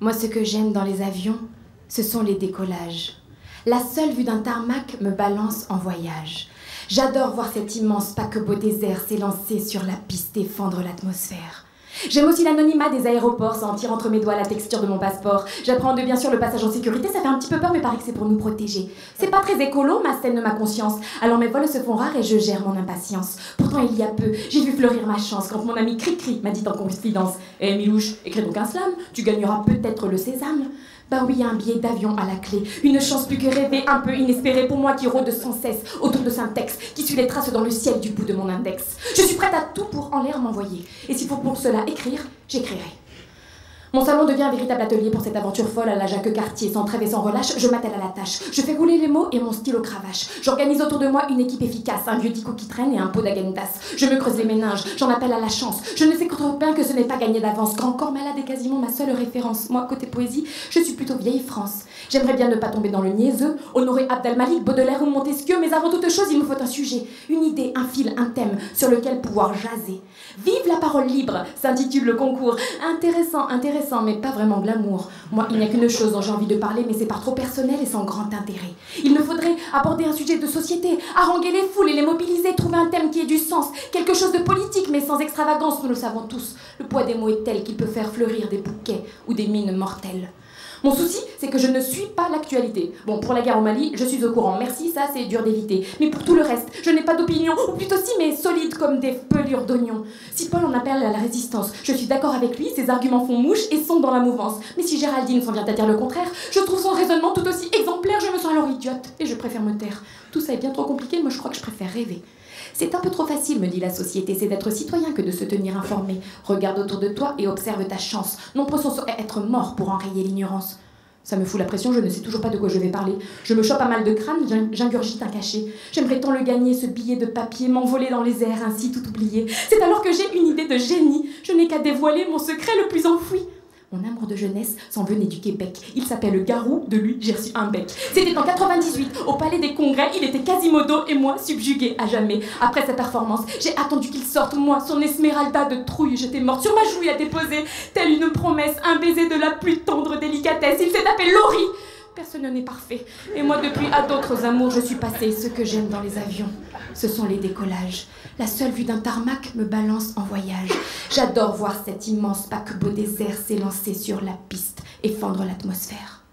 Moi, ce que j'aime dans les avions, ce sont les décollages. La seule vue d'un tarmac me balance en voyage. J'adore voir cet immense paquebot désert s'élancer sur la piste et fendre l'atmosphère. J'aime aussi l'anonymat des aéroports, sentir entre mes doigts la texture de mon passeport. J'apprends de bien sûr le passage en sécurité, ça fait un petit peu peur, mais paraît que c'est pour nous protéger. C'est pas très écolo, ma scène de ma conscience. Alors mes vols se font rares et je gère mon impatience. Pourtant, il y a peu, j'ai vu fleurir ma chance quand mon ami Cri-Cri m'a dit en confidence Eh Milouche, écris donc un slam, tu gagneras peut-être le sésame. Bah oui, un billet d'avion à la clé. Une chance plus que rêvée, un peu inespérée pour moi qui rôde sans cesse autour de texte qui suit les traces dans le ciel du bout de mon index. Je suis prête à tout pour en l'air m'envoyer. Et s'il faut pour cela écrire, j'écrirai. Mon salon devient un véritable atelier pour cette aventure folle à la Jacques Cartier. Sans trêve et sans relâche, je m'attelle à la tâche. Je fais rouler les mots et mon stylo cravache. J'organise autour de moi une équipe efficace, un vieux dico qui traîne et un pot d'agendas. Je me creuse les méninges, j'en appelle à la chance. Je ne sais trop que ce n'est pas gagné d'avance. Grand corps malade est quasiment ma seule référence. Moi, côté poésie, je suis plutôt vieille France. J'aimerais bien ne pas tomber dans le niaiseux, honorer Abdelmalik, Baudelaire ou Montesquieu, mais avant toute chose, il me faut un sujet, une idée, un fil, un thème sur lequel pouvoir jaser. Vive la parole libre s'intitule le concours. Intéressant, intéressant, mais pas vraiment glamour. Moi, il n'y a qu'une chose dont j'ai envie de parler, mais c'est par trop personnel et sans grand intérêt. Il me faudrait aborder un sujet de société, haranguer les foules et les mobiliser, trouver un thème qui ait du sens, quelque chose de politique, mais sans extravagance, nous le savons tous. Le poids des mots est tel qu'il peut faire fleurir des bouquets ou des mines mortelles. Mon souci, c'est que je ne suis pas l'actualité. Bon, pour la guerre au Mali, je suis au courant. Merci, ça c'est dur d'éviter. Mais pour tout le reste, je n'ai pas d'opinion, ou plutôt si, mais solide comme des pelures d'oignons. Si Paul en appelle à la résistance, je suis d'accord avec lui, ses arguments font mouche et sont dans la mouvance. Mais si Géraldine s'en vient à dire le contraire, je trouve son raisonnement tout aussi exemplaire, je me sens alors idiote et je préfère me taire. Tout ça est bien trop compliqué, moi je crois que je préfère rêver. C'est un peu trop facile, me dit la société, c'est d'être citoyen que de se tenir informé. Regarde autour de toi et observe ta chance. Nombreux sont être morts pour enrayer l'ignorance. Ça me fout la pression, je ne sais toujours pas de quoi je vais parler. Je me chope à mal de crâne, j'ingurgite un cachet. J'aimerais tant le gagner, ce billet de papier, m'envoler dans les airs, ainsi tout oublier. C'est alors que j'ai une idée de génie. Je n'ai qu'à dévoiler mon secret le plus enfoui. Mon amour de jeunesse s'en venait du Québec. Il s'appelle Garou, de lui j'ai reçu un bec. C'était en 98, au Palais des Congrès, il était Quasimodo et moi subjuguée à jamais. Après sa performance, j'ai attendu qu'il sorte, moi, son Esmeralda de trouille. J'étais morte sur ma jouille à déposer, telle une promesse, un baiser de la plus tendre délicatesse. Il s'est appelé Laurie. Personne n'est parfait. Et moi, depuis à d'autres amours, je suis passée. Ce que j'aime dans les avions, ce sont les décollages. La seule vue d'un tarmac me balance en voyage. J'adore voir cet immense paquebot désert s'élancer sur la piste et fendre l'atmosphère.